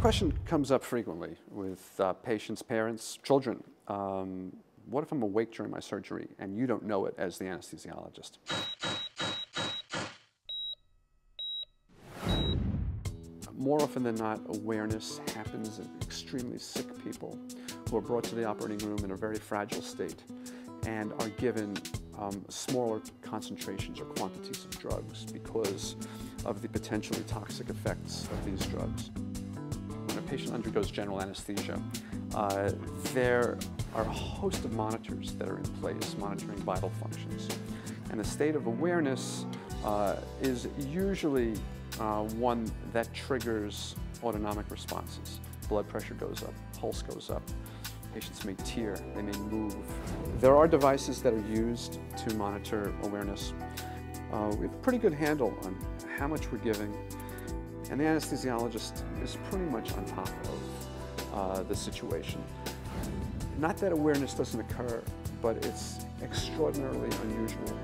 question comes up frequently with uh, patients, parents, children. Um, what if I'm awake during my surgery and you don't know it as the anesthesiologist? More often than not, awareness happens in extremely sick people who are brought to the operating room in a very fragile state and are given um, smaller concentrations or quantities of drugs because of the potentially toxic effects of these drugs patient undergoes general anesthesia, uh, there are a host of monitors that are in place monitoring vital functions. And the state of awareness uh, is usually uh, one that triggers autonomic responses. Blood pressure goes up, pulse goes up, patients may tear, they may move. There are devices that are used to monitor awareness. Uh, we have a pretty good handle on how much we're giving, and the anesthesiologist is pretty much on top of uh, the situation. Not that awareness doesn't occur, but it's extraordinarily unusual